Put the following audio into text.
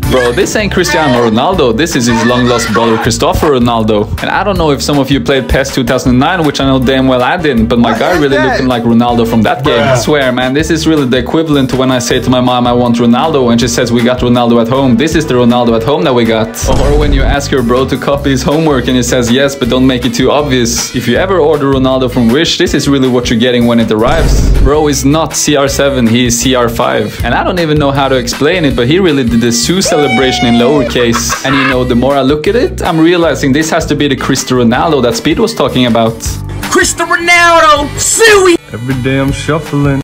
Bro, this ain't Cristiano Ronaldo. This is his long lost brother, Christopher Ronaldo. And I don't know if some of you played PES 2009, which I know damn well I didn't, but my guy really looking like Ronaldo from that game. I swear, man, this is really the equivalent to when I say to my mom I want Ronaldo and she says we got Ronaldo at home. This is the Ronaldo at home that we got. Or when you ask your bro to copy his homework and he says yes, but don't make it too obvious. If you ever order Ronaldo from Wish, this is really what you're getting when it arrives. Bro is not CR7, he is CR5. And I don't even know how to explain it, but he really did the Siu celebration in lowercase. And you know, the more I look at it, I'm realizing this has to be the Cristiano Ronaldo that Speed was talking about. Cristiano Ronaldo, Suey. Every day I'm shuffling.